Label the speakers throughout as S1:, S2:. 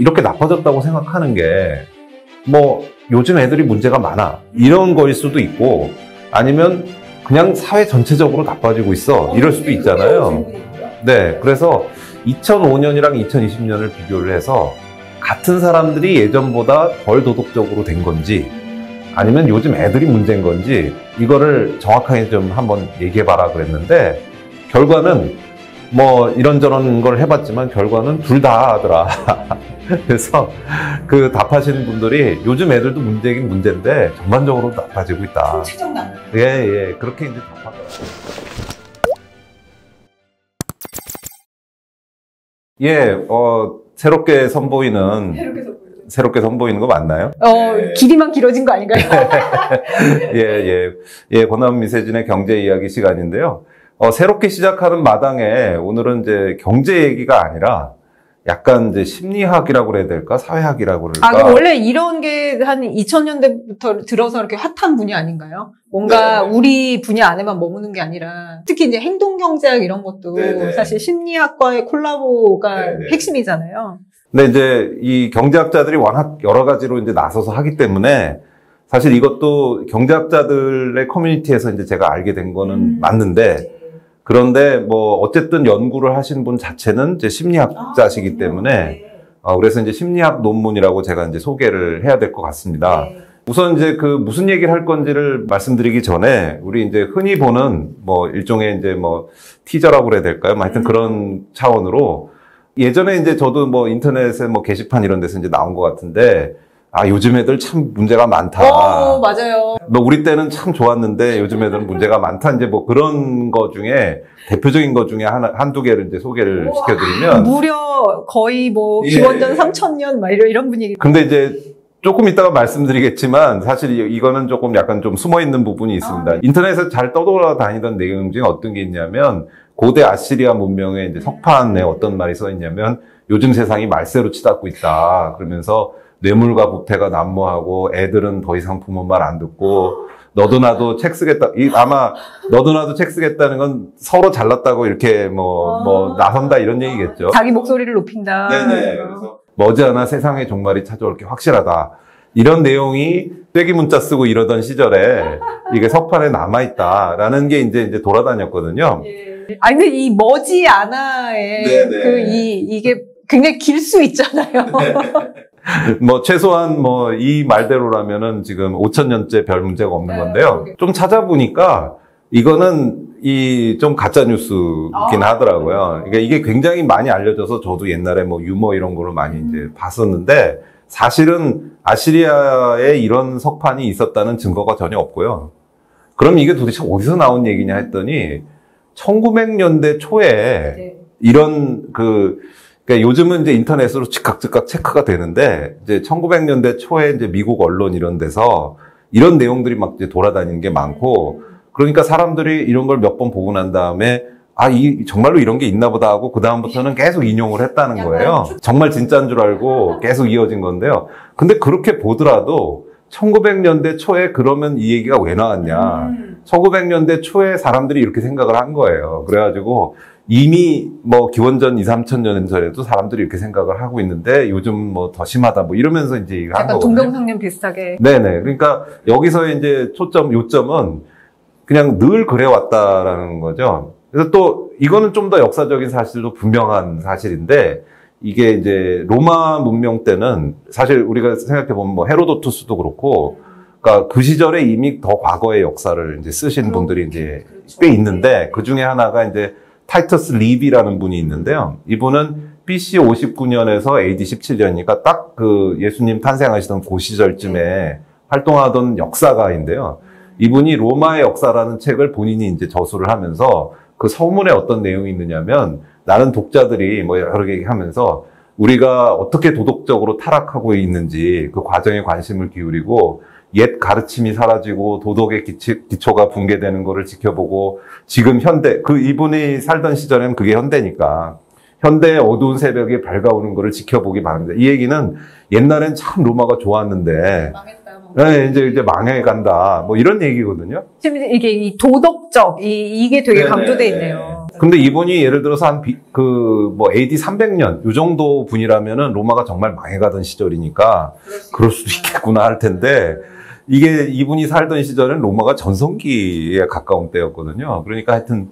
S1: 이렇게 나빠졌다고 생각하는 게 뭐 요즘 애들이 문제가 많아. 이런 거일 수도 있고 아니면 그냥 사회 전체적으로 나빠지고 있어. 이럴 수도 있잖아요. 네, 그래서 2005년이랑 2020년을 비교를 해서 같은 사람들이 예전보다 덜 도덕적으로 된 건지 아니면 요즘 애들이 문제인 건지 이거를 정확하게 좀 한번 얘기해 봐라 그랬는데 결과는 뭐 이런저런 걸 해봤지만 결과는 둘 다 하더라. 그래서 그 답하시는 분들이 요즘 애들도 문제긴 문제인데 전반적으로 나빠지고 있다.
S2: 최정당.
S1: 예, 예. 그렇게 이제 답하더라고요. 예, 어, 새롭게 선보이는, 새롭게 선보이는 거 맞나요?
S2: 어,
S1: 네.
S2: 길이만 길어진 거 아닌가요?
S1: 예, 예. 예, 권한 미세진의 경제 이야기 시간인데요. 어, 새롭게 시작하는 마당에 오늘은 이제 경제 얘기가 아니라 약간 이제 심리학이라고 그래야 될까? 사회학이라고 그럴까?
S2: 아, 원래 이런 게 한 2000년대부터 들어서 이렇게 핫한 분야 아닌가요? 뭔가
S1: 네.
S2: 우리 분야 안에만 머무는 게 아니라 특히 이제 행동 경제학 이런 것도
S1: 네네.
S2: 사실 심리학과의 콜라보가
S1: 네네.
S2: 핵심이잖아요.
S1: 근데 이제 이 경제학자들이 워낙 여러 가지로 이제 나서서 하기 때문에 사실 이것도 경제학자들의 커뮤니티에서 이제 제가 알게 된 거는
S2: 음.
S1: 맞는데 그런데 뭐 어쨌든 연구를 하신 분 자체는 이제 심리학자시기 때문에 어, 그래서 이제 심리학 논문이라고 제가 이제 소개를 해야 될 것 같습니다. 우선 이제 그 무슨 얘기를 할 건지를 말씀드리기 전에 우리 이제 흔히 보는 뭐 일종의 이제 뭐 티저라고 그래야 될까요? 뭐 하여튼 그런 차원으로 예전에 이제 저도 뭐 인터넷에 뭐 게시판 이런 데서 이제 나온 것 같은데 아 요즘 애들 참 문제가 많다.
S2: 어, 맞아요.
S1: 뭐 우리 때는 참 좋았는데 요즘 애들은 문제가 많다. 이제 뭐 그런 거 중에 대표적인 거 중에 하나 한두 개를 이제 소개를
S2: 우와.
S1: 시켜드리면
S2: 무려 거의 뭐
S1: 예.
S2: 기원전 3000년 막 이런, 이런 분위기.
S1: 근데 이제 조금 이따가 말씀드리겠지만 사실 이- 이거는 조금 약간 좀 숨어 있는 부분이 있습니다.
S2: 아.
S1: 인터넷에 잘 떠돌아다니던 내용 중에 어떤 게 있냐면 고대 아시리아 문명의 이제 석판에 어떤 말이 써 있냐면 요즘 세상이 말세로 치닫고 있다. 그러면서 뇌물과 부패가 난무하고 애들은 더 이상 부모 말 안 듣고 너도 나도 책 쓰겠다. 이 아마 너도 나도 책 쓰겠다는 건 서로 잘났다고 이렇게 뭐뭐
S2: 아.
S1: 나선다 이런 얘기겠죠.
S2: 자기 목소리를 높인다.
S1: 네네. 그래서 머지않아 세상의 종말이 찾아올 게 확실하다. 이런 내용이 쐐기 문자 쓰고 이러던 시절에 이게 석판에 남아 있다라는 게 이제 이제 돌아다녔거든요.
S2: 아니 근데 이 머지 않아의
S1: 네네.
S2: 그이 이게 굉장히 길 수 있잖아요.
S1: 뭐 최소한 뭐 이 말대로라면은 지금 5천 년째 별 문제가 없는
S2: 네,
S1: 건데요. 좀 찾아보니까 이거는 이 좀 가짜 뉴스긴
S2: 아.
S1: 하더라고요. 그러니까 이게 굉장히 많이 알려져서 저도 옛날에 뭐 유머 이런 거를 많이 이제 봤었는데 사실은 아시리아에 이런 석판이 있었다는 증거가 전혀 없고요. 그럼 이게 도대체 어디서 나온 얘기냐 했더니 1900년대 초에
S2: 네.
S1: 이런 그 그러니까 요즘은 이제 인터넷으로 즉각 즉각 체크가 되는데 이제 1900년대 초에 이제 미국 언론 이런 데서 이런 내용들이 막 이제 돌아다니는 게 많고 그러니까 사람들이 이런 걸 몇 번 보고 난 다음에 아, 이 정말로 이런 게 있나 보다 하고 그 다음부터는 계속 인용을 했다는 거예요. 정말 진짜인 줄 알고 계속 이어진 건데요. 근데 그렇게 보더라도 1900년대 초에 그러면 이 얘기가 왜 나왔냐?
S2: 음.
S1: 1900년대 초에 사람들이 이렇게 생각을 한 거예요. 그래가지고 이미 뭐 기원전 2, 3천 년 전에도 사람들이 이렇게 생각을 하고 있는데 요즘 뭐 더 심하다 뭐 이러면서 이제
S2: 약간. 동병상련 비슷하게.
S1: 네네. 그러니까 여기서 이제 초점, 요점은 그냥 늘 그래왔다라는 거죠. 그래서 또 이거는 좀 더 역사적인 사실도 분명한 사실인데 이게 이제 로마 문명 때는 사실 우리가 생각해 보면 뭐 헤로도투스도 그렇고 그러니까 그 시절에 이미 더 과거의 역사를 이제 쓰신 분들이 이제 꽤 있는데 그 중에 하나가 이제 타이터스 리비라는 분이 있는데요. 이분은 BC 59년에서 AD 17년이니까 딱 그 예수님 탄생하시던 그 시절쯤에 활동하던 역사가인데요. 이분이 로마의 역사라는 책을 본인이 이제 저술을 하면서 그 서문에 어떤 내용이 있느냐면 나는 독자들이 뭐 여러 개 얘기하면서 우리가 어떻게 도덕적으로 타락하고 있는지 그 과정에 관심을 기울이고 옛 가르침이 사라지고 도덕의 기치, 기초가 붕괴되는 거를 지켜보고 지금 현대 그 이분이 살던 시절에는 그게 현대니까 현대의 어두운 새벽에 밝아오는 거를 지켜보기 바랍니다. 이 얘기는 옛날엔 참 로마가 좋았는데
S2: 망했다. 뭐.
S1: 네, 이제 이제 망해 간다 뭐 이런 얘기거든요.
S2: 지금 이게 이 도덕적 이 이게 되게
S1: 네네.
S2: 강조돼 있네요.
S1: 근데 이분이 예를 들어서 한 그 뭐 AD 300년 요 정도 분이라면은 로마가 정말 망해 가던 시절이니까 그럴 수도 있겠구나 할 텐데 이게 이분이 살던 시절은 로마가 전성기에 가까운 때였거든요. 그러니까 하여튼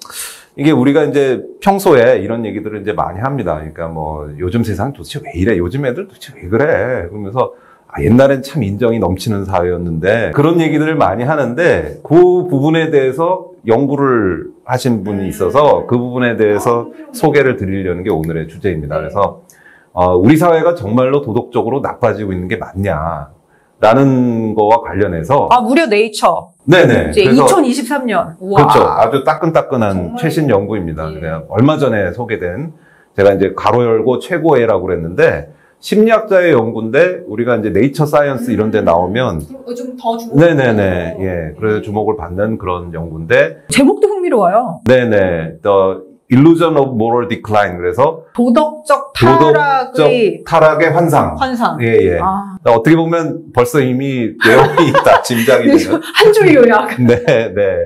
S1: 이게 우리가 이제 평소에 이런 얘기들을 이제 많이 합니다. 그러니까 뭐 요즘 세상 도대체 왜 이래? 요즘 애들 도대체 왜 그래? 그러면서 아, 옛날엔 참 인정이 넘치는 사회였는데 그런 얘기들을 많이 하는데 그 부분에 대해서 연구를 하신 분이 있어서 그 부분에 대해서 소개를 드리려는 게 오늘의 주제입니다. 그래서 어, 우리 사회가 정말로 도덕적으로 나빠지고 있는 게 맞냐? 라는 거와 관련해서
S2: 아 무려 네이처.
S1: 네네.
S2: 이제
S1: 그래서
S2: 2023년.
S1: 그렇죠. 아주 따끈따끈한
S2: 정말.
S1: 최신 연구입니다.
S2: 예.
S1: 그냥 얼마 전에 소개된 제가 이제 가로 열고 최고의라고 그랬는데 심리학자의 연구인데 우리가 이제 네이처 사이언스 이런 데 나오면
S2: 좀 더 주목.
S1: 네네네 예 그래서 주목을 받는 그런 연구인데
S2: 제목도 흥미로워요.
S1: 네네 The Illusion of Moral Decline 그래서
S2: 도덕적
S1: 도덕적
S2: 타락의
S1: 타락의 환상
S2: 환상.
S1: 예 예
S2: 아,
S1: 어떻게 보면 벌써 이미 내용이 있다 짐작이 되는
S2: 한 줄 요약.
S1: 네, 네.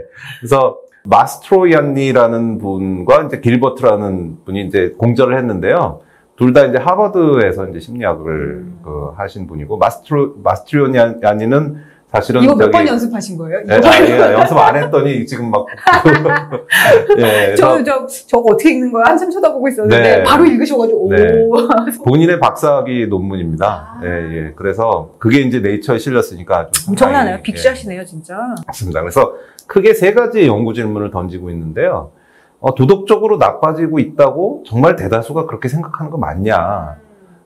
S1: 그래서 마스트로얀니라는 분과 이제 길버트라는 분이 이제 공저를 했는데요. 둘 다 이제 하버드에서 이제 심리학을
S2: 음.
S1: 그 하신 분이고 마스트로 마스트로얀니는 사실은
S2: 이거 몇 번 연습하신 거예요?
S1: 예, 아, 예, 연습 안 했더니 지금 막 예, 그래서
S2: 저, 저, 어떻게 읽는 거야? 한참 쳐다보고 있었는데,
S1: 네.
S2: 바로 읽으셔가지고,
S1: 네.
S2: 오.
S1: 본인의 박사학위 논문입니다.
S2: 아.
S1: 예, 예. 그래서 그게 이제 네이처에 실렸으니까 아주
S2: 엄청나네요.
S1: 예.
S2: 빅샷이네요, 진짜.
S1: 맞습니다. 그래서 크게 세 가지의 연구 질문을 던지고 있는데요. 어, 도덕적으로 나빠지고 있다고 정말 대다수가 그렇게 생각하는 거 맞냐?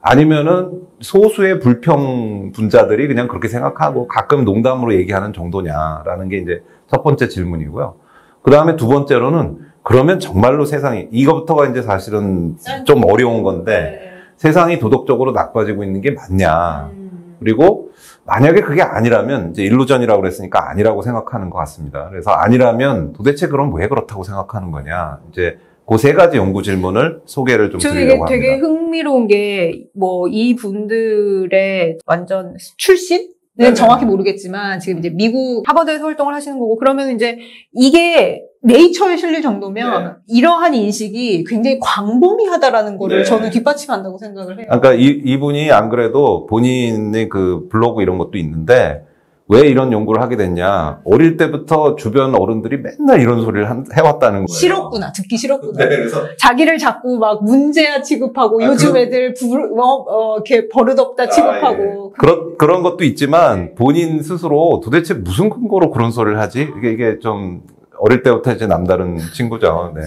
S1: 아니면은 소수의 불평 분자들이 그냥 그렇게 생각하고 가끔 농담으로 얘기하는 정도냐라는 게 이제 첫 번째 질문이고요. 그 다음에 두 번째로는 그러면 정말로 세상이 이거부터가 이제 사실은 좀 어려운 건데 세상이 도덕적으로 나빠지고 있는 게 맞냐? 그리고 만약에 그게 아니라면 이제 일루전이라고 그랬으니까 아니라고 생각하는 것 같습니다. 그래서 아니라면 도대체 그럼 왜 그렇다고 생각하는 거냐? 이제 그 세 가지 연구 질문을 소개를 좀 드리려고
S2: 되게
S1: 합니다.
S2: 흥미로운 게, 뭐, 이 분들의 완전 출신? 는 정확히 모르겠지만, 지금 이제 미국 하버드에서 활동을 하시는 거고, 그러면 이제 이게 네이처에 실릴 정도면,
S1: 네.
S2: 이러한 인식이 굉장히 광범위하다라는 거를
S1: 네.
S2: 저는 뒷받침한다고 생각을 해요.
S1: 그러니까 이, 이분이 안 그래도 본인의 그 블로그 이런 것도 있는데 왜 이런 연구를 하게 됐냐? 어릴 때부터 주변 어른들이 맨날 이런 소리를 한- 해왔다는 거예요.
S2: 싫었구나, 듣기 싫었구나.
S1: 네, 그래서
S2: 자기를 자꾸 막 문제야 취급하고
S1: 아,
S2: 요즘
S1: 그럼-
S2: 애들 부, 어, 어, 이렇게 버릇없다 취급하고
S1: 그런 그런 것도 있지만 본인 스스로 도대체 무슨 근거로 그런 소리를 하지? 이게 이게 좀 어릴 때부터 이제 남다른 친구죠. 네.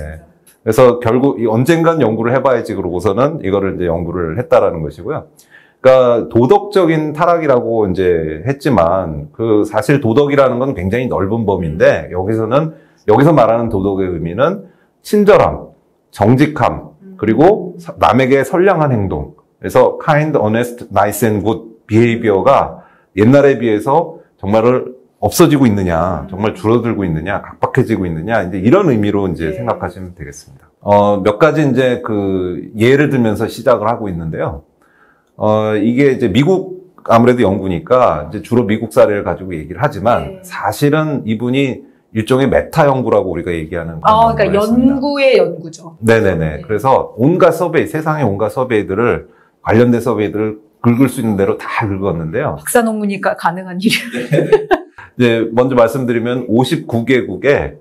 S1: 그래서 결국 이 언젠간 연구를 해봐야지 그러고서는 이거를 이제 연구를 했다라는 것이고요. 그러니까 도덕적인 타락이라고 이제 했지만 그 사실 도덕이라는 건 굉장히 넓은 범위인데 여기서는 여기서 말하는 도덕의 의미는 친절함, 정직함, 그리고 사- 남에게 선량한 행동. 그래서 kind, honest, nice and good behavior가 옛날에 비해서 정말을 없어지고 있느냐, 정말 줄어들고 있느냐, 각박해지고 있느냐, 이제 이런 의미로 이제
S2: 네.
S1: 생각하시면 되겠습니다. 어, 몇 가지 이제 그 예를 들면서 시작을 하고 있는데요. 어, 이게 이제 미국 아무래도 연구니까 이제 주로 미국 사례를 가지고 얘기를 하지만
S2: 네.
S1: 사실은 이분이 일종의 메타 연구라고 우리가 얘기하는
S2: 아, 그러니까
S1: 연구였습니다.
S2: 연구의 연구죠.
S1: 네네네.
S2: 네.
S1: 그래서 온갖 서베이, 세상의 온갖 서베이들을 관련된 서베이들을 긁을 수 있는 대로 다 긁었는데요.
S2: 박사 논문이니까 가능한 일이에요.
S1: 이제 먼저 말씀드리면 59개국에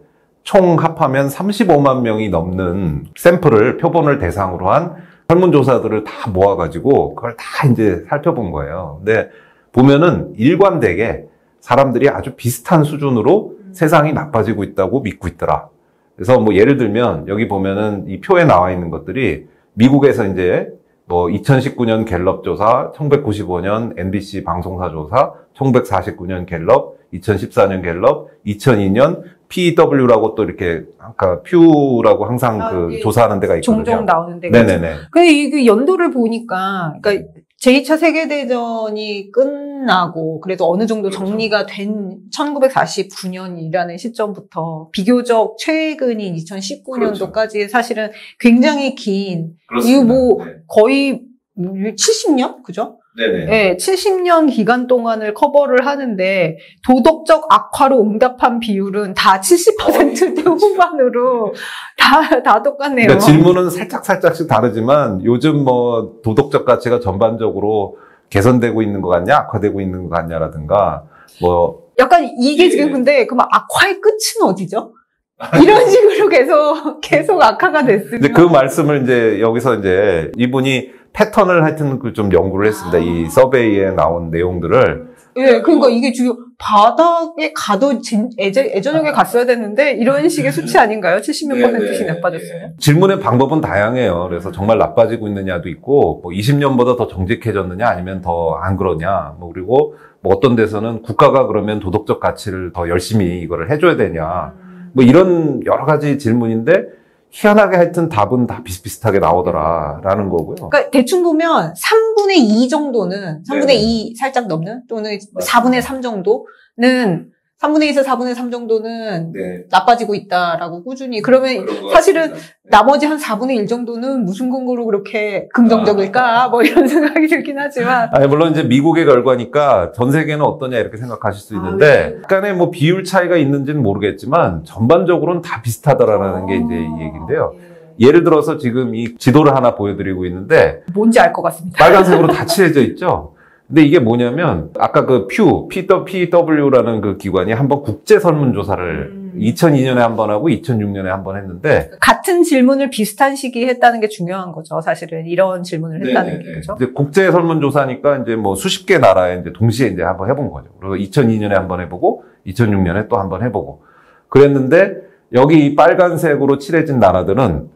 S1: 총 합하면 35만 명이 넘는 샘플을 표본을 대상으로 한 설문조사들을 다 모아가지고 그걸 다 이제 살펴본 거예요. 근데 보면은 일관되게 사람들이 아주 비슷한 수준으로 세상이 나빠지고 있다고 믿고 있더라. 그래서 뭐 예를 들면 여기 보면은 이 표에 나와 있는 것들이 미국에서 이제 뭐 2019년 갤럽 조사, 1995년 MBC 방송사 조사, 1949년 갤럽, 2014년 갤럽, 2002년 PW라고 또 이렇게 아까 퓨라고 항상
S2: 아,
S1: 그
S2: 예.
S1: 조사하는 데가 있거든요.
S2: 종종 나오는데.
S1: 네네네.
S2: 근데 이그 연도를 보니까, 그러니까 제2차 세계대전이 끝나고, 그래도 어느 정도
S1: 그렇죠.
S2: 정리가 된 1949년이라는 시점부터 비교적 최근인 2019년도까지 사실은 굉장히 긴, 이거 뭐
S1: 네.
S2: 거의 70년? 그죠?
S1: 네네.
S2: 네, 70년 기간 동안을 커버를 하는데 도덕적 악화로 응답한 비율은 다 70%대 후반으로 다, 다 똑같네요.
S1: 그러니까 질문은 살짝 살짝씩 다르지만 요즘 뭐 도덕적 가치가 전반적으로 개선되고 있는 것 같냐, 악화되고 있는 것 같냐라든가 뭐
S2: 약간 이게
S1: 예.
S2: 지금 근데 그럼 악화의 끝은 어디죠? 이런 식으로 계속 계속 악화가 됐으면
S1: 이제 그 말씀을 이제 여기서 이제 이분이 패턴을 하여튼 그좀 연구를 했습니다. 이 서베이에 나온 내용들을
S2: 예, 그러니까 이게 지금 바닥에 가도 진, 애저, 애저녁에 갔어야 됐는데 이런 식의 수치 아닌가요? 70몇 퍼센트씩 나빠졌어요.
S1: 질문의 방법은 다양해요. 그래서 정말 나빠지고 있느냐도 있고, 뭐 20년보다 더 정직해졌느냐, 아니면 더 안 그러냐, 뭐 그리고 뭐 어떤 데서는 국가가 그러면 도덕적 가치를 더 열심히 이거를 해줘야 되냐, 뭐 이런 여러 가지 질문인데 희한하게 하여튼 답은 다 비슷비슷하게 나오더라라는 거고요.
S2: 그러니까 대충 보면 3분의 2 정도는 3분의
S1: 네네.
S2: 2 살짝 넘는 또는 4분의 3 정도는 3분의 2에서 4분의 3 정도는
S1: 네.
S2: 나빠지고 있다라고 꾸준히 그러면 사실은 나머지 한 4분의 1 정도는 무슨 근거로 그렇게 긍정적일까 뭐 이런 생각이 들긴 하지만
S1: 아니, 물론 이제 미국의 결과니까 전 세계는 어떠냐 이렇게 생각하실 수 있는데, 약간의 뭐 비율 차이가 있는지는 모르겠지만, 전반적으로는 다 비슷하다라는 게 이제 이 얘기인데요. 예를 들어서 지금 이 지도를 하나 보여드리고 있는데,
S2: 뭔지 알 것 같습니다.
S1: 빨간색으로 다 칠해져 있죠? 근데 이게 뭐냐면, 아까 그 퓨, PW라는 그 기관이 한번 국제 설문조사를
S2: 음.
S1: 2002년에 한 번 하고 2006년에 한 번 했는데,
S2: 같은 질문을 비슷한 시기에 했다는 게 중요한 거죠. 사실은 이런 질문을 했다는 게 그죠?
S1: 이제 국제 설문조사니까 이제 뭐 수십 개 나라에 이제 동시에 이제 한번 해본 거죠. 그리고 2002년에 한 번 해보고 2006년에 또 한 번 해보고 그랬는데 여기 이 빨간색으로 칠해진 나라들은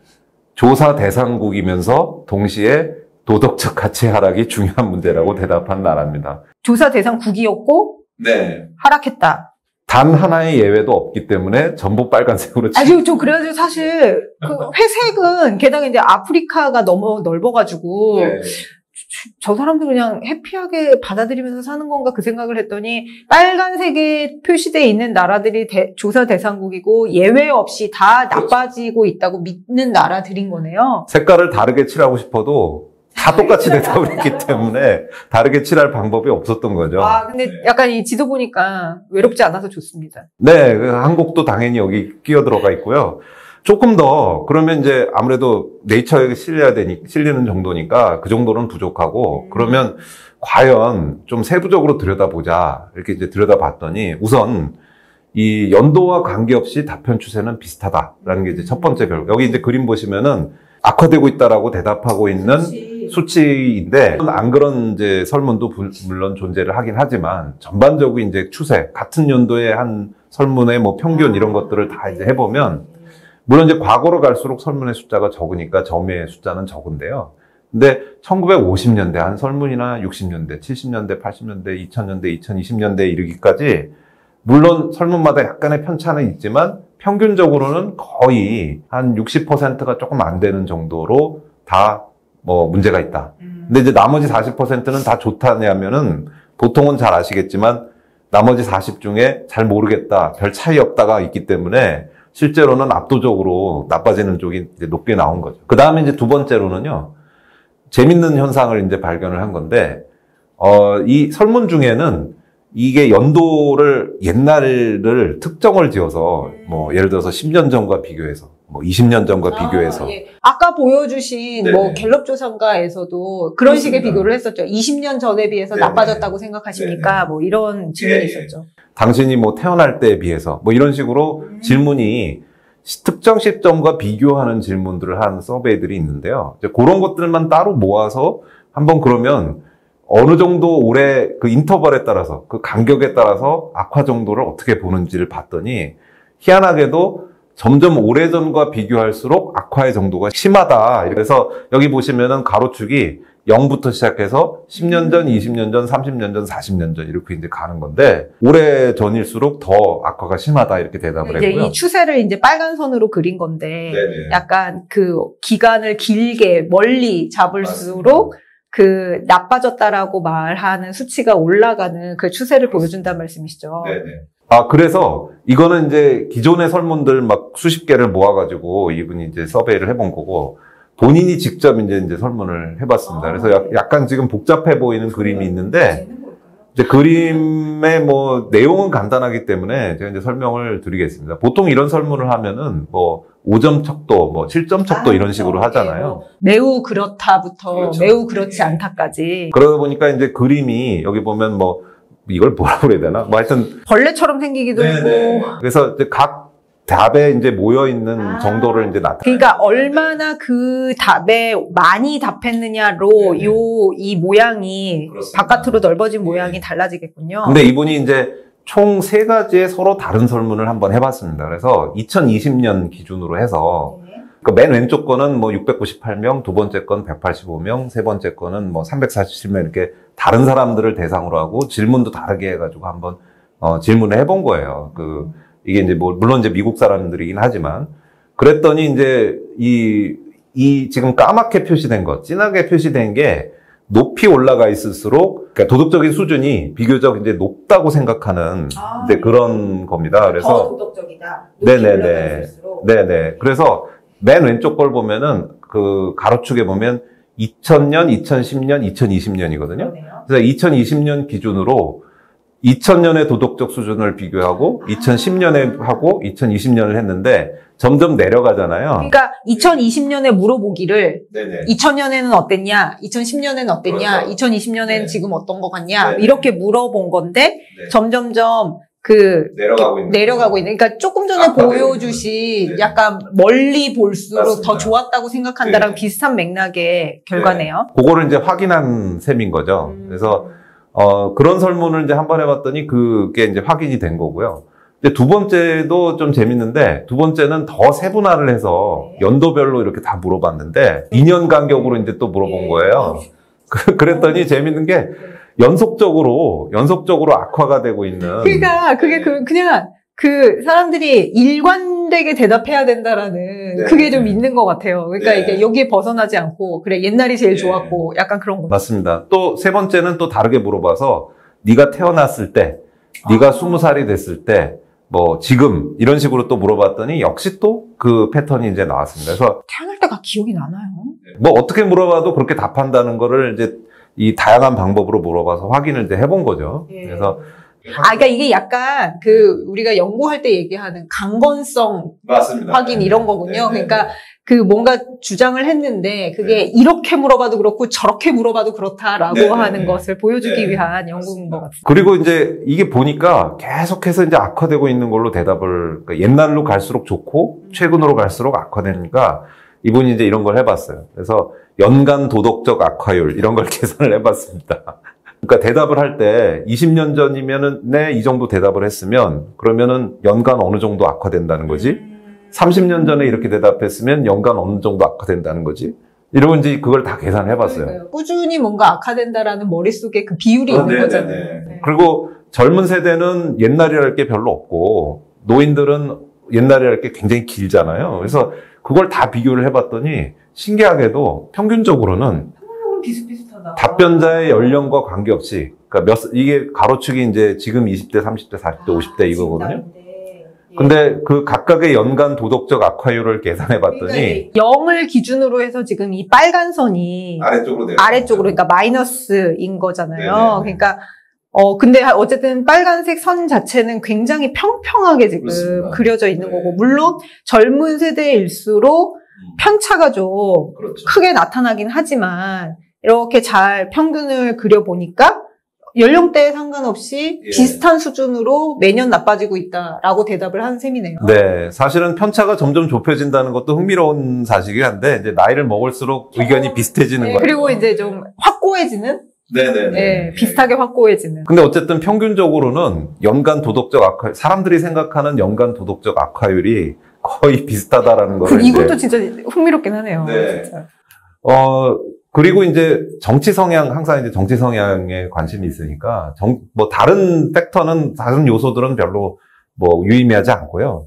S1: 조사 대상국이면서 동시에 도덕적 가치 하락이 중요한 문제라고 대답한 나라입니다.
S2: 조사 대상 국이었고
S1: 네.
S2: 하락했다.
S1: 단 하나의 예외도 없기 때문에 전부 빨간색으로 칠.
S2: 아주 좀 그래가지고 사실 그 회색은 게다가 이제 아프리카가 너무 넓어가지고
S1: 네.
S2: 저 사람들 그냥 해피하게 받아들이면서 사는 건가 그 생각을 했더니 빨간색에 표시되어 있는 나라들이 대- 조사 대상국이고 예외 없이 다 나빠지고 있다고 믿는 나라들인 거네요.
S1: 색깔을 다르게 칠하고 싶어도 다 똑같이 대답을 했기 때문에 다르게 칠할 방법이 없었던 거죠.
S2: 아 근데 약간 이 지도 보니까 외롭지 않아서 좋습니다.
S1: 네, 그 한국도 당연히 여기 끼어 들어가 있고요. 조금 더 그러면 이제 아무래도 네이처에 실려야 되니 실리는 정도니까 그 정도는 부족하고 그러면 과연 좀 세부적으로 들여다보자 이렇게 이제 들여다봤더니 우선 이 연도와 관계없이 답변 추세는 비슷하다라는 게 이제 첫 번째 결과. 여기 이제 그림 보시면은 악화되고 있다라고 대답하고 있는 수치인데 안 그런 이제 설문도 부- 물론 존재를 하긴 하지만 전반적으로 이제 추세 같은 연도에 한 설문의 뭐 평균 이런 것들을 다 이제 해보면 물론 이제 과거로 갈수록 설문의 숫자가 적으니까 점의 숫자는 적은데요. 근데 1950년대 한 설문이나 60년대, 70년대, 80년대, 2000년대, 2020년대 이르기까지 물론 설문마다 약간의 편차는 있지만 평균적으로는 거의 한 60%가 조금 안 되는 정도로 다 뭐 문제가 있다. 근데 이제 나머지 40%는 다 좋다냐면은 보통은 잘 아시겠지만 나머지 40 중에 잘 모르겠다, 별 차이 없다가 있기 때문에 실제로는 압도적으로 나빠지는 쪽이 높게 나온 거죠. 그 다음에 이제 두 번째로는요, 재밌는 현상을 이제 발견을 한 건데, 어, 이 설문 중에는 이게 연도를 옛날을 특정을 지어서 뭐 예를 들어서 10년 전과 비교해서 뭐 20년 전과 비교해서
S2: 아, 예. 아까 보여주신
S1: 네네.
S2: 뭐 갤럽 조사인가에서도 그런 식의
S1: 그렇습니다.
S2: 비교를 했었죠. 20년 전에 비해서
S1: 네네.
S2: 나빠졌다고 생각하십니까? 뭐 이런 질문이
S1: 예, 예.
S2: 있었죠.
S1: 당신이 뭐 태어날 때에 비해서 뭐 이런 식으로 질문이 시- 특정 시점과 비교하는 질문들을 한 서베이들이 있는데요. 이제 그런 것들만 따로 모아서 한번 그러면 어느 정도 올해 그 인터벌에 따라서 그 간격에 따라서 악화 정도를 어떻게 보는지를 봤더니 희한하게도 점점 오래전과 비교할수록 악화의 정도가 심하다. 그래서 여기 보시면은 가로축이 0부터 시작해서 10년 전, 20년 전, 30년 전, 40년 전 이렇게 이제 가는 건데 오래 전일수록 더 악화가 심하다 이렇게 대답을
S2: 이제
S1: 했고요.
S2: 이 추세를 이제 빨간 선으로 그린 건데
S1: 네네.
S2: 약간 그 기간을 길게 멀리 잡을수록 그 나빠졌다라고 말하는 수치가 올라가는 그 추세를 보여준다는 말씀이시죠.
S1: 네네. 아, 그래서 이거는 이제 기존의 설문들 막 수십 개를 모아가지고 이분이 이제 서베이를 해본 거고 본인이 직접 이제 이제 설문을 해봤습니다.
S2: 아,
S1: 그래서
S2: 네.
S1: 약- 약간 지금 복잡해 보이는 그림이 있는데? 이제 그림의 뭐 내용은 간단하기 때문에 제가 이제 설명을 드리겠습니다. 보통 이런 설문을 하면은 뭐 5점 척도, 뭐 7점 척도
S2: 아,
S1: 이런 식으로
S2: 네,
S1: 하잖아요.
S2: 뭐 매우 그렇다부터
S1: 그렇죠.
S2: 매우 그렇지
S1: 네.
S2: 않다까지
S1: 그러다 보니까 이제 그림이 여기 보면 뭐 이걸 뭐라고 그래야 되나? 뭐 하여튼
S2: 벌레처럼 생기기도 하고
S1: 그래서 이제 각 답에 이제 모여 있는
S2: 아.
S1: 정도를 이제 나타.
S2: 그러니까 얼마나 그 답에 많이 답했느냐로
S1: 네네.
S2: 요이 모양이
S1: 그렇습니다.
S2: 바깥으로 넓어진
S1: 네.
S2: 모양이 달라지겠군요.
S1: 근데 이분이 이제 총 세 가지의 서로 다른 설문을 한번 해봤습니다. 그래서 2020년 기준으로 해서 그맨 왼쪽 거는 뭐 698명, 두 번째 건 185명, 세 번째 거는 뭐 347명 이렇게 다른 사람들을 대상으로 하고 질문도 다르게 해가지고 한번 어, 질문을 해본 거예요. 그 이게 이제 뭐 물론 이제 미국 사람들이긴 하지만 그랬더니 이제 이, 이 지금 까맣게 표시된 것, 진하게 표시된 게 높이 올라가 있을수록 그러니까 도덕적인 수준이 비교적 이제 높다고 생각하는
S2: 아,
S1: 이제 그런 겁니다. 그래서
S2: 더 도덕적이다.
S1: 네네네. 네네. 그래서 맨 왼쪽 걸 보면은 그 가로축에 보면 2000년, 2010년, 2020년이거든요. 그래서 2020년 기준으로 2000년의 도덕적 수준을 비교하고 2010년에 하고 2020년을 했는데 점점 내려가잖아요.
S2: 그러니까 2020년에 물어보기를
S1: 네네.
S2: 2000년에는 어땠냐, 2010년에는 어땠냐,
S1: 그렇죠.
S2: 2020년에는
S1: 네.
S2: 지금 어떤 거 같냐
S1: 네.
S2: 이렇게 물어본 건데
S1: 네.
S2: 점점점 그
S1: 내려가고 있는
S2: 내려가고 있는. 그러니까 조금 전에 보여주신.
S1: 네.
S2: 약간 멀리 볼수록
S1: 맞습니다.
S2: 더 좋았다고 생각한다랑
S1: 네.
S2: 비슷한 맥락의 결과네요.
S1: 그거를 이제 확인한 셈인 거죠.
S2: 음.
S1: 그래서 어, 그런 설문을 이제 한 번 해봤더니 그게 이제 확인이 된 거고요. 근데 두 번째도 좀 재밌는데 두 번째는 더 세분화를 해서
S2: 네.
S1: 연도별로 이렇게 다 물어봤는데 2년 간격으로 이제 또 물어본
S2: 네.
S1: 거예요. 그- 그랬더니 재밌는 게 연속적으로 연속적으로 악화가 되고 있는
S2: 그러니까 그게 그 그냥 그 사람들이 일관되게 대답해야 된다라는
S1: 네.
S2: 그게 좀 있는 것 같아요. 그러니까
S1: 네.
S2: 이게 여기에 벗어나지 않고 그래 옛날이 제일
S1: 네.
S2: 좋았고 약간 그런 거.
S1: 맞습니다. 또 세 번째는 또 다르게 물어봐서 네가 태어났을 때, 네가
S2: 아.
S1: 스무 살이 됐을 때, 뭐 지금 이런 식으로 또 물어봤더니 역시 또 그 패턴이 이제 나왔습니다. 그래서
S2: 태어날 때가 기억이 나나요?
S1: 뭐 어떻게 물어봐도 그렇게 답한다는 거를 이제 이 다양한 방법으로 물어봐서 확인을 이제 해본 거죠.
S2: 예.
S1: 그래서
S2: 아, 그러니까 이게 약간 그 우리가 연구할 때 얘기하는 강건성
S1: 맞습니다.
S2: 확인 이런 거군요. 그러니까 그 뭔가 주장을 했는데 그게 이렇게 물어봐도 그렇고 저렇게 물어봐도 그렇다라고
S1: 네, 네,
S2: 하는
S1: 네.
S2: 것을 보여주기
S1: 네,
S2: 위한 연구인 것 같습니다.
S1: 그리고 이제 이게 보니까 계속해서 이제 악화되고 있는 걸로 대답을 그러니까 옛날로 갈수록 좋고 최근으로 갈수록 악화되니까 이분이 이제 이런 걸 해봤어요. 그래서 연간 도덕적 악화율 이런 걸 계산을 해봤습니다. 그러니까 대답을 할 때 20년 전이면은 네 이 정도 대답을 했으면 그러면은 연간 어느 정도 악화된다는 거지. 30년 전에 이렇게 대답했으면 연간 어느 정도 악화된다는 거지. 이러고 이제 그걸 다 계산해 봤어요.
S2: 그러니까요. 꾸준히 뭔가 악화된다라는 머릿속에 그 비율이
S1: 어,
S2: 있는
S1: 네네네.
S2: 거잖아요. 네.
S1: 그리고 젊은 세대는 옛날이랄 게 별로 없고 노인들은 옛날이랄 게 굉장히 길잖아요. 그래서 그걸 다 비교를 해봤더니 신기하게도 평균적으로는
S2: 비슷비슷하다.
S1: 답변자의 연령과 관계없이 그러니까 몇 이게 가로축이 이제 지금 20대, 30대, 40대, 50대 이거거든요. 근데 그 각각의 연간 도덕적 악화율을 계산해 봤더니
S2: 0을 기준으로 해서 지금 이 빨간 선이
S1: 아래쪽으로 내려
S2: 아래쪽으로 그러니까 마이너스인 거잖아요.
S1: 네네.
S2: 그러니까 어 근데 어쨌든 빨간색 선 자체는 굉장히 평평하게 지금
S1: 그렇습니다.
S2: 그려져 있는
S1: 네.
S2: 거고 물론 젊은 세대일수록 편차가 좀
S1: 그렇죠.
S2: 크게 나타나긴 하지만 이렇게 잘 평균을 그려 보니까 연령대에 상관없이
S1: 예.
S2: 비슷한 수준으로 매년 나빠지고 있다라고 대답을 한 셈이네요.
S1: 네, 사실은 편차가 점점 좁혀진다는 것도 흥미로운 사실이긴 한데 이제 나이를 먹을수록 의견이 비슷해지는
S2: 네,
S1: 거예요.
S2: 그리고 이제 좀 확고해지는
S1: 네네네.
S2: 네, 비슷하게 확고해지는
S1: 근데 어쨌든 평균적으로는 연간 도덕적 악화, 사람들이 생각하는 연간 도덕적 악화율이 거의 비슷하다라는
S2: 그
S1: 거를
S2: 이것도
S1: 이제,
S2: 진짜 흥미롭긴 하네요.
S1: 네.
S2: 진짜.
S1: 어 그리고 이제 정치 성향 항상 이제 정치 성향에 관심이 있으니까 정, 뭐 다른 팩터는 다른 요소들은 별로 뭐 유의미하지 않고요.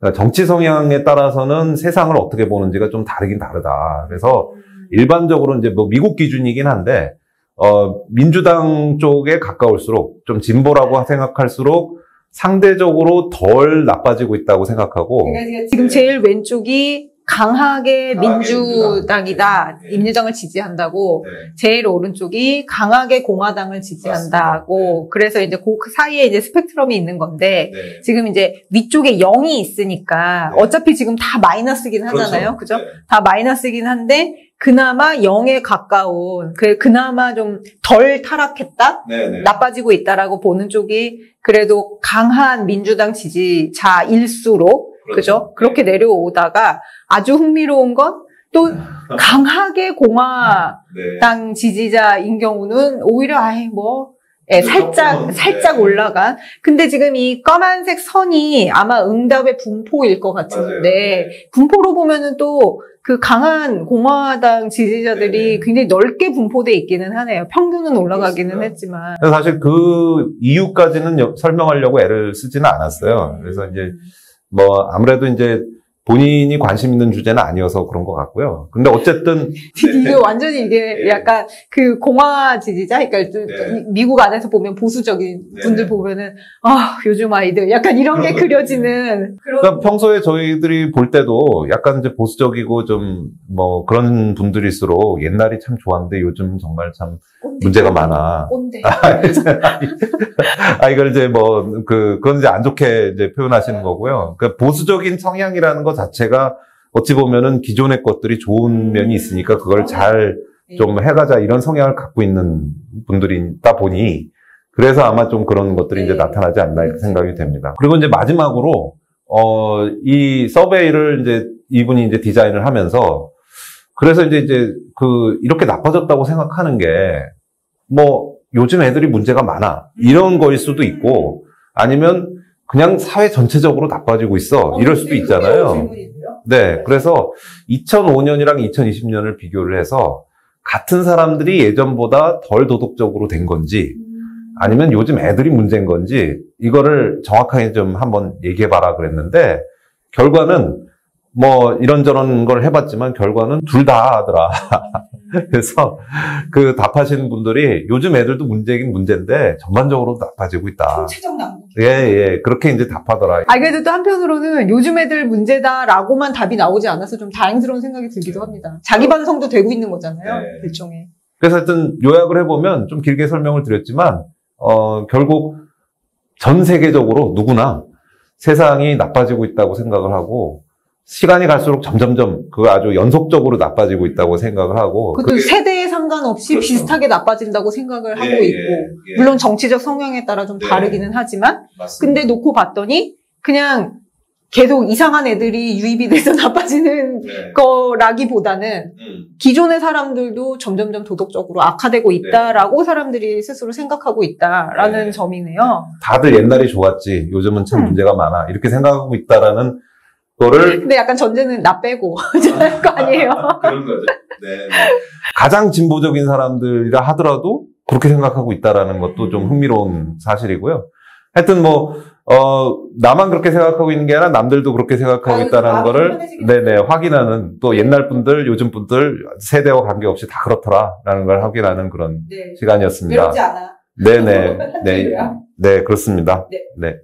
S1: 그러니까 정치 성향에 따라서는 세상을 어떻게 보는지가 좀 다르긴 다르다. 그래서 일반적으로 이제 뭐 미국 기준이긴 한데 어 민주당 쪽에 가까울수록 좀 진보라고 생각할수록 상대적으로 덜 나빠지고 있다고 생각하고
S2: 그러니까 지금 제일 왼쪽이 강하게 민주당이다.
S1: 민주당. 네.
S2: 민주당을 지지한다고.
S1: 네.
S2: 제일 오른쪽이 강하게 공화당을 지지한다고.
S1: 맞습니다.
S2: 그래서 이제 그 사이에 이제 스펙트럼이 있는 건데
S1: 네.
S2: 지금 이제 위쪽에 0이 있으니까
S1: 네.
S2: 어차피 지금 다 마이너스긴 하잖아요. 그죠?
S1: 네.
S2: 다 마이너스긴 한데 그나마 0에 가까운 그 그나마 좀 덜 타락했다.
S1: 네. 네.
S2: 나빠지고 있다라고 보는 쪽이 그래도 강한 민주당 지지자일수록
S1: 그렇죠.
S2: 그죠? 그렇게 내려오다가 아주 흥미로운 건또 강하게 공화당
S1: 네.
S2: 지지자인 경우는 오히려 아예 뭐 예,
S1: 그
S2: 살짝 살짝
S1: 네.
S2: 올라간. 근데 지금 이 까만색 선이 아마 응답의 분포일 것. 같은데
S1: 네.
S2: 분포로 보면은 또 그 강한 공화당 지지자들이
S1: 네.
S2: 굉장히 넓게 분포돼 있기는 하네요. 평균은 올라가기는
S1: 그렇습니다.
S2: 했지만.
S1: 사실 그 이유까지는 여- 설명하려고 애를 쓰지는 않았어요. 그래서 이제 뭐 아무래도 이제 본인이 관심 있는 주제는 아니어서 그런 것 같고요. 근데 어쨌든
S2: 이게 완전히 이게
S1: 네.
S2: 약간 그 공화 지지자, 그러니까 또
S1: 네.
S2: 이- 미국 안에서 보면 보수적인
S1: 네.
S2: 분들 보면은 아 요즘 아이들 약간 이런 게 그려지는
S1: 그러니까 평소에 저희들이 볼 때도 약간 이제 보수적이고 좀 뭐 그런 분들일수록 옛날이 참 좋았는데 요즘 정말 참
S2: 꼰대.
S1: 문제가 많아.
S2: 꼰대.
S1: 아, 이걸 이제 뭐, 그, 그건 이제 안 좋게 이제 표현하시는 거고요. 그 보수적인 성향이라는 것 자체가 어찌 보면은 기존의 것들이 좋은 면이 있으니까 그걸 잘 좀 해가자 이런 성향을 갖고 있는 분들이다 보니 그래서 아마 좀 그런 것들이 이제
S2: 네.
S1: 나타나지 않나 이렇게 생각이 됩니다. 그리고 이제 마지막으로, 어, 이 서베이를 이제 이분이 이제 디자인을 하면서 그래서 이제 이제 그 이렇게 나빠졌다고 생각하는 게 뭐 요즘 애들이 문제가 많아. 이런 거일 수도 있고 아니면 그냥 사회 전체적으로 나빠지고 있어 이럴 수도 있잖아요. 네, 그래서 2005년이랑 2020년을 비교를 해서 같은 사람들이 예전보다 덜 도덕적으로 된 건지 아니면 요즘 애들이 문제인 건지 이거를 정확하게 좀 한번 얘기해 봐라 그랬는데 결과는 뭐 이런저런 걸 해봤지만 결과는 둘 다 하더라. 그래서 그 답하시는 분들이 요즘 애들도 문제긴 문제인데 전반적으로 나빠지고 있다.
S2: 최적 난국.
S1: 예, 예. 그렇게 이제 답하더라.
S2: 아, 그래도 또 한편으로는 요즘 애들 문제다라고만 답이 나오지 않아서 좀 다행스러운 생각이 들기도 합니다. 자기 반성도 되고 있는 거잖아요.
S1: 네.
S2: 일종의.
S1: 그래서 하여튼 요약을 해보면 좀 길게 설명을 드렸지만, 어, 결국 전 세계적으로 누구나 세상이 나빠지고 있다고 생각을 하고, 시간이 갈수록 점점점 그 아주 연속적으로 나빠지고 있다고 생각을 하고,
S2: 그것도 세대에 상관없이
S1: 그렇죠.
S2: 비슷하게 나빠진다고 생각을 하고
S1: 예,
S2: 있고,
S1: 예, 예.
S2: 물론 정치적 성향에 따라 좀
S1: 네.
S2: 다르기는 하지만,
S1: 맞습니다.
S2: 근데 놓고 봤더니 그냥 계속 이상한 애들이 유입이 돼서 나빠지는
S1: 네.
S2: 거라기보다는
S1: 음.
S2: 기존의 사람들도 점점점 도덕적으로 악화되고 있다라고 사람들이 스스로 생각하고 있다라는
S1: 네.
S2: 점이네요.
S1: 다들 옛날이 좋았지, 요즘은 참
S2: 음.
S1: 문제가 많아. 이렇게 생각하고 있다라는 거를
S2: 근데 약간 전제는 나 빼고 거 아니에요?
S1: 그런 거죠. 네, 가장 진보적인 사람들이라 하더라도 그렇게 생각하고 있다라는 것도 좀 흥미로운 사실이고요. 하여튼 뭐, 어, 나만 그렇게 생각하고 있는 게 아니라 남들도 그렇게 생각하고
S2: 아,
S1: 있다는
S2: 마음이
S1: 거를. 네네 확인하는 또 옛날 분들, 요즘 분들 세대와 관계없이 다 그렇더라라는 걸 확인하는 그런
S2: 네.
S1: 시간이었습니다.
S2: 않아.
S1: 네네. 네.
S2: 그래요?
S1: 네, 그렇습니다.
S2: 네.
S1: 네.